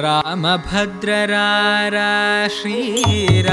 रामभद्ररारा श्रीरामचन्द्ररा